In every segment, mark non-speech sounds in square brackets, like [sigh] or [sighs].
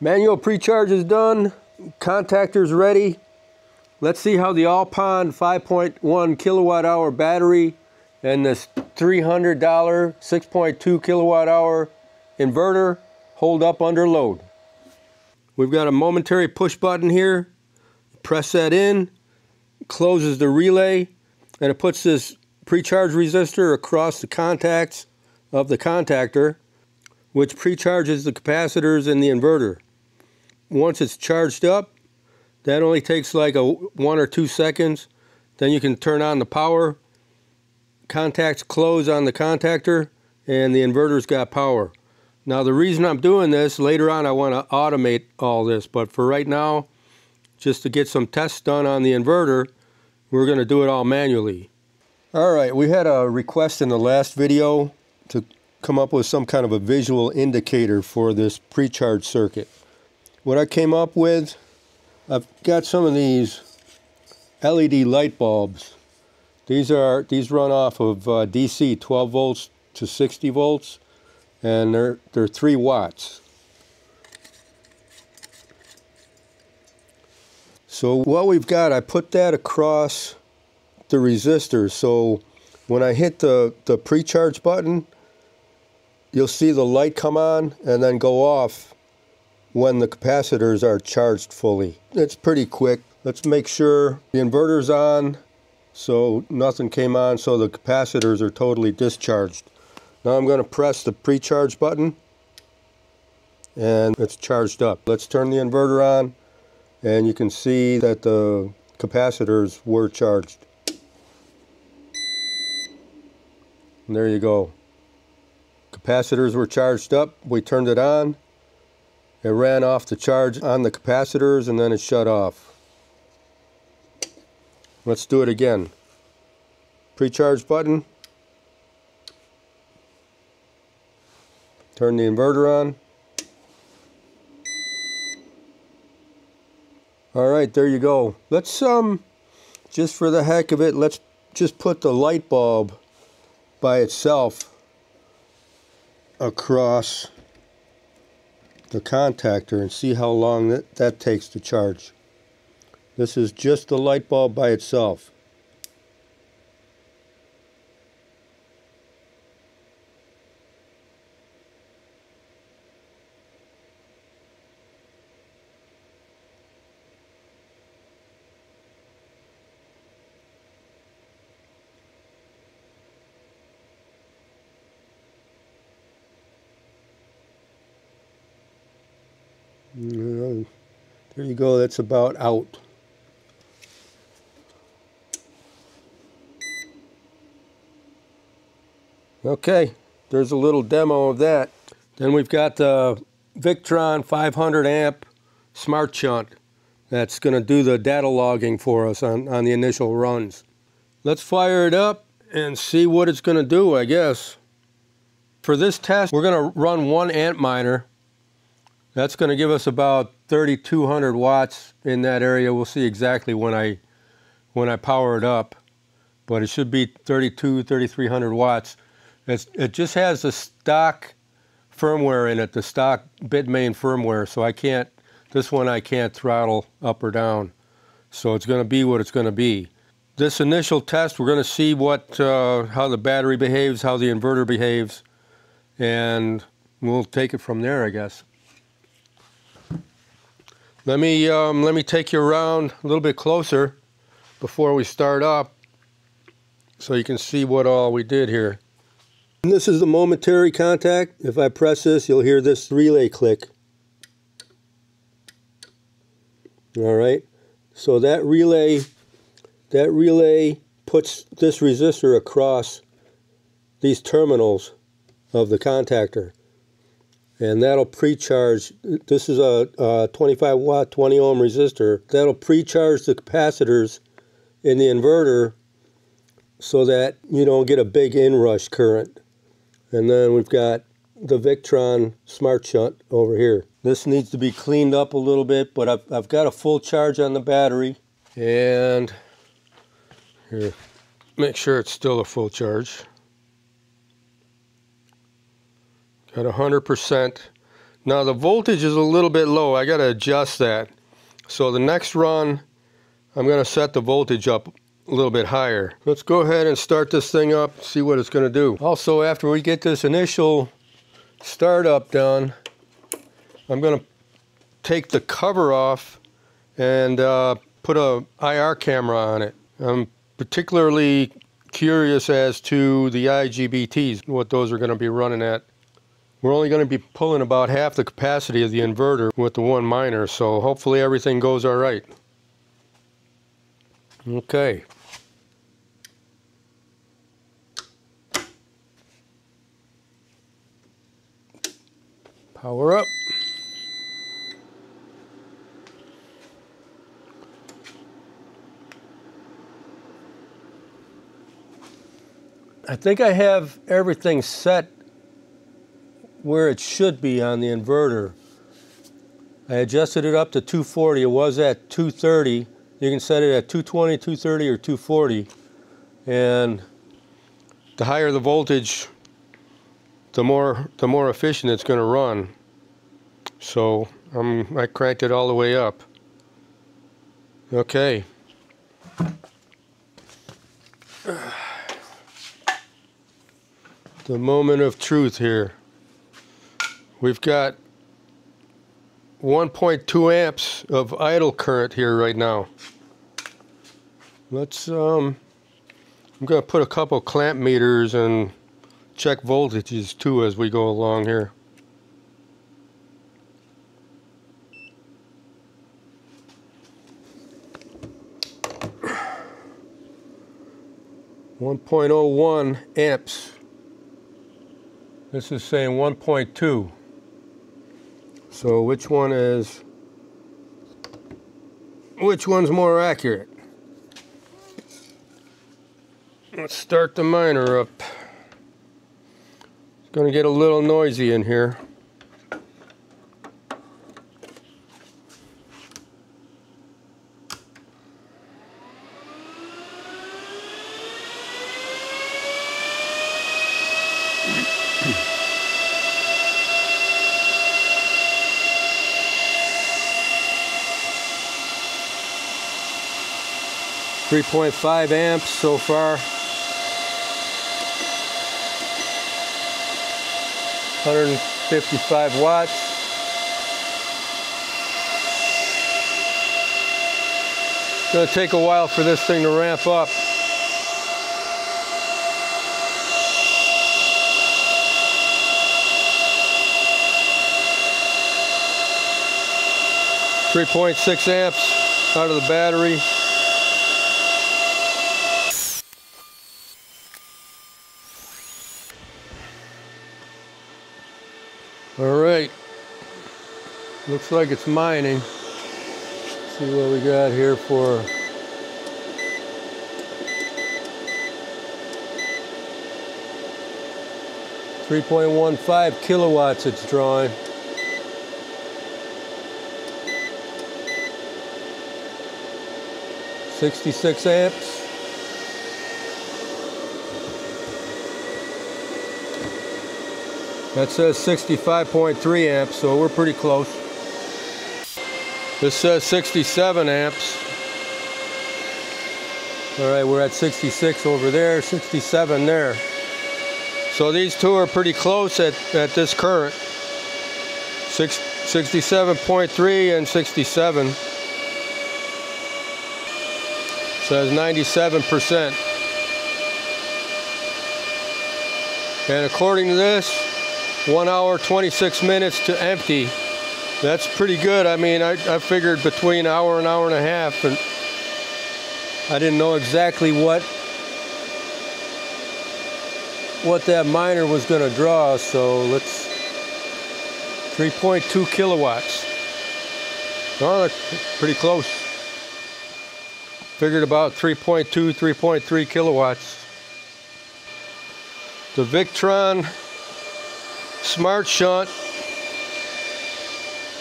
Manual pre-charge is done. Contactor's ready. Let's see how the Alpine 5.1 kilowatt hour battery and this $300 6.2 kilowatt hour inverter hold up under load. We've got a momentary push button here. Press that in, closes the relay, and it puts this pre-charge resistor across the contacts of the contactor, which pre-charges the capacitors in the inverter. Once it's charged up, that only takes like a one or two seconds. Then you can turn on the power. Contacts close on the contactor and the inverter's got power. Now the reason I'm doing this, later on I want to automate all this, but for right now, just to get some tests done on the inverter, we're going to do it all manually. Alright, we had a request in the last video to come up with some kind of a visual indicator for this pre-charge circuit. What I came up with, I've got some of these LED light bulbs. These are these run off of uh, DC 12 volts to 60 volts and they're they're 3 watts. So what we've got, I put that across the resistor so when I hit the, the pre-charge button, you'll see the light come on and then go off when the capacitors are charged fully. It's pretty quick. Let's make sure the inverter's on so nothing came on so the capacitors are totally discharged. Now I'm going to press the pre-charge button and it's charged up. Let's turn the inverter on and you can see that the capacitors were charged. And there you go. Capacitors were charged up. We turned it on it ran off the charge on the capacitors and then it shut off. Let's do it again. Pre-charge button. Turn the inverter on. All right, there you go. Let's, um, just for the heck of it, let's just put the light bulb by itself across the contactor and see how long that, that takes to charge. This is just the light bulb by itself. There you go, that's about out. Okay, there's a little demo of that. Then we've got the Victron 500 amp smart shunt that's going to do the data logging for us on, on the initial runs. Let's fire it up and see what it's going to do, I guess. For this test, we're going to run one Antminer that's going to give us about 3,200 watts in that area. We'll see exactly when I, when I power it up, but it should be 32, 3,300 watts. It's, it just has the stock firmware in it, the stock Bitmain firmware, so I can't, this one I can't throttle up or down. So it's going to be what it's going to be. This initial test, we're going to see what, uh, how the battery behaves, how the inverter behaves, and we'll take it from there, I guess. Let me, um, let me take you around a little bit closer before we start up so you can see what all we did here. And this is the momentary contact. If I press this, you'll hear this relay click. All right. So that relay, that relay puts this resistor across these terminals of the contactor and that'll pre-charge this is a, a, 25 watt 20 ohm resistor. That'll pre-charge the capacitors in the inverter so that you don't get a big inrush current. And then we've got the Victron smart shunt over here. This needs to be cleaned up a little bit but I've, I've got a full charge on the battery. And here make sure it's still a full charge Got 100%. Now the voltage is a little bit low. I got to adjust that. So the next run, I'm going to set the voltage up a little bit higher. Let's go ahead and start this thing up, see what it's going to do. Also, after we get this initial startup done, I'm going to take the cover off and uh, put a IR camera on it. I'm particularly curious as to the IGBTs, what those are going to be running at. We're only going to be pulling about half the capacity of the inverter with the one miner, so hopefully everything goes all right. Okay. Power up. I think I have everything set where it should be on the inverter. I adjusted it up to 240. It was at 230. You can set it at 220, 230, or 240. And the higher the voltage, the more the more efficient it's going to run. So um, I cranked it all the way up. Okay. [sighs] the moment of truth here. We've got 1.2 amps of idle current here right now. Let's, um, I'm going to put a couple clamp meters and check voltages too as we go along here. One point oh one amps. This is saying 1.2. So which one is, which one's more accurate? Let's start the miner up. It's gonna get a little noisy in here. 3.5 amps so far. 155 watts. It's to take a while for this thing to ramp up. Three point six amps out of the battery. All right. Looks like it's mining. Let's see what we got here for Three point one five kilowatts it's drawing. Sixty-six amps. That says 65.3 amps, so we're pretty close. This says 67 amps. All right, we're at 66 over there, 67 there. So these two are pretty close at, at this current. 67.3 and 67. Says 97%. And according to this, one hour 26 minutes to empty. That's pretty good. I mean I, I figured between hour and hour and a half and I didn't know exactly what what that miner was going to draw so let's 3.2 kilowatts. Oh pretty close. Figured about 3.2 3.3 kilowatts. The Victron Smart Shunt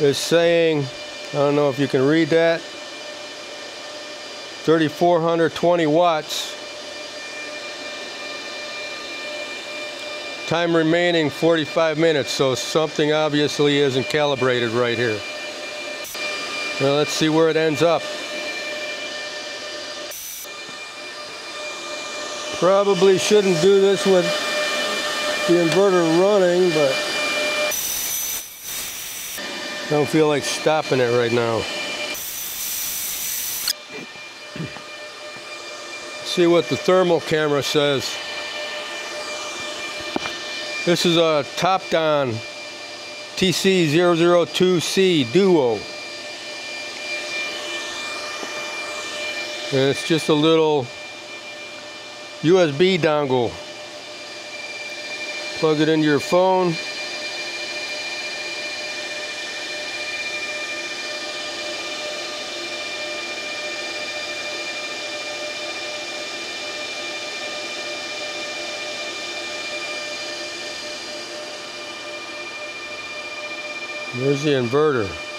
is saying, I don't know if you can read that, 3,420 watts Time remaining 45 minutes, so something obviously isn't calibrated right here. Now let's see where it ends up. Probably shouldn't do this with the inverter running, but I don't feel like stopping it right now. See what the thermal camera says. This is a Topdon TC002C Duo. And it's just a little USB dongle. Plug it into your phone. There's the inverter.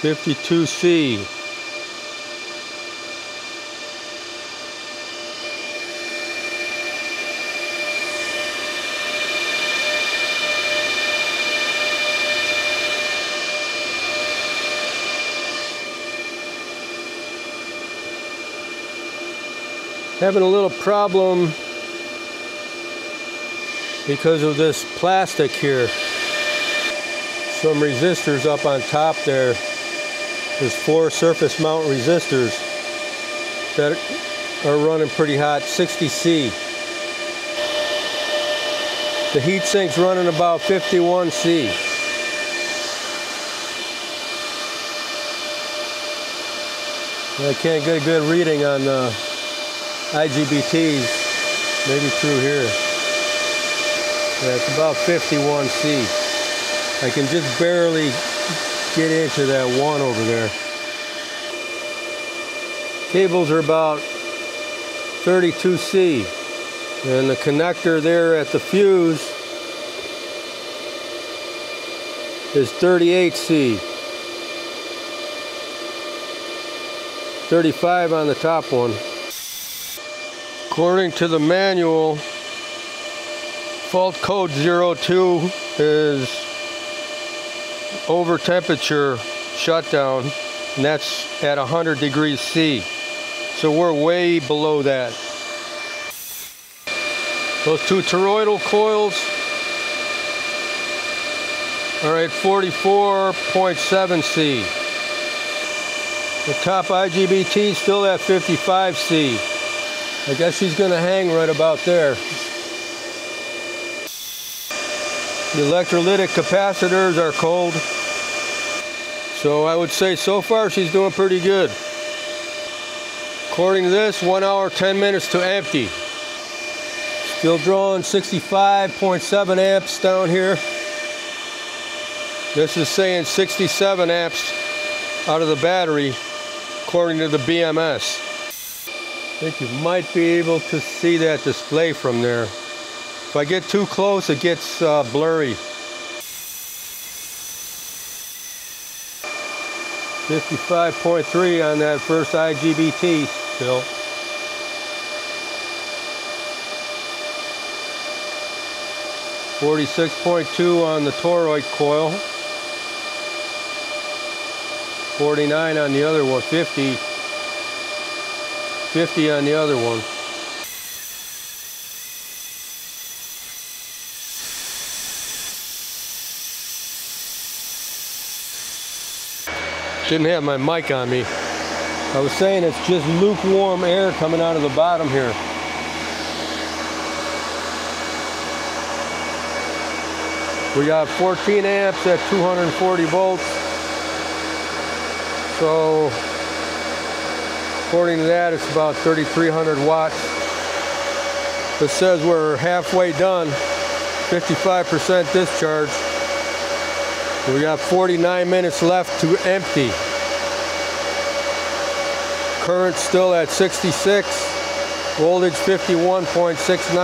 Fifty-two C. having a little problem because of this plastic here. Some resistors up on top there. There's four surface mount resistors that are running pretty hot, 60C. The heat sink's running about 51C. I can't get a good reading on uh, the IGBTs, maybe through here. Yeah, it's about 51C. I can just barely get into that one over there. Cables are about 32C. And the connector there at the fuse is 38C. 35 on the top one. According to the manual, fault code 02 is over temperature shutdown, and that's at 100 degrees C. So we're way below that. Those two toroidal coils are at 44.7 C. The top IGBT still at 55 C. I guess she's going to hang right about there. The electrolytic capacitors are cold. So I would say so far she's doing pretty good. According to this, one hour, 10 minutes to empty. Still drawing 65.7 amps down here. This is saying 67 amps out of the battery, according to the BMS. I think you might be able to see that display from there. If I get too close, it gets uh, blurry. 55.3 on that first IGBT still. Forty-six point two on the toroid coil. Forty-nine on the other one. Fifty 50 on the other one. Didn't have my mic on me. I was saying it's just lukewarm air coming out of the bottom here. We got 14 amps at 240 volts. So According to that, it's about 3,300 watts. This says we're halfway done, 55% discharge. We got 49 minutes left to empty. Current still at 66, voltage 51.69.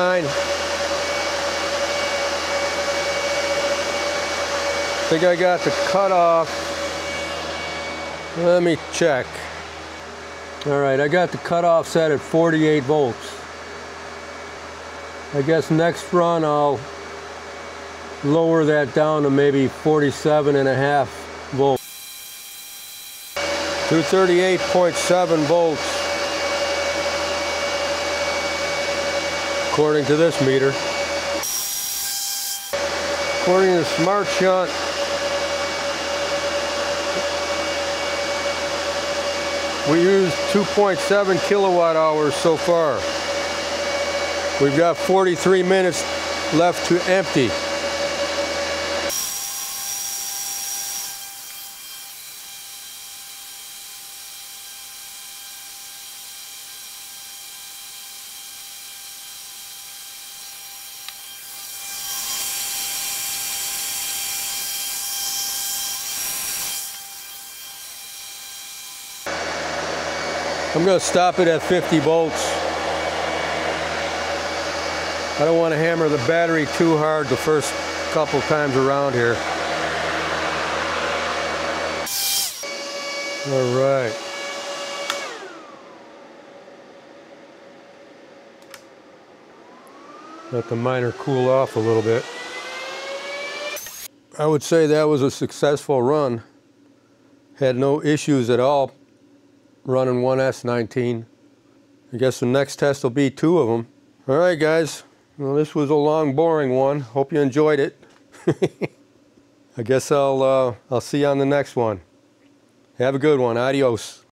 I think I got the cutoff Let me check. All right, I got the cutoff set at 48 volts. I guess next run I'll lower that down to maybe 47 and a half volts. 238.7 volts according to this meter. According to Smart Shunt, we used 2.7 kilowatt hours so far. We've got 43 minutes left to empty. I'm going to stop it at 50 volts. I don't want to hammer the battery too hard the first couple times around here. All right. Let the miner cool off a little bit. I would say that was a successful run. Had no issues at all running one S19. I guess the next test will be two of them. All right, guys. Well, this was a long, boring one. Hope you enjoyed it. [laughs] I guess I'll uh, I'll see you on the next one. Have a good one. Adios.